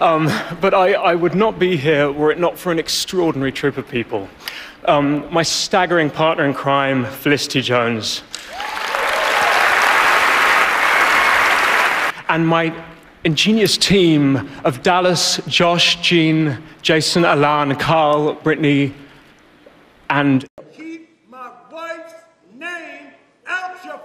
Um, but I, I, would not be here were it not for an extraordinary troop of people. Um, my staggering partner in crime, Felicity Jones. And my ingenious team of Dallas, Josh, Jean, Jason, Alan, Carl, Brittany, and. Keep my wife's name out your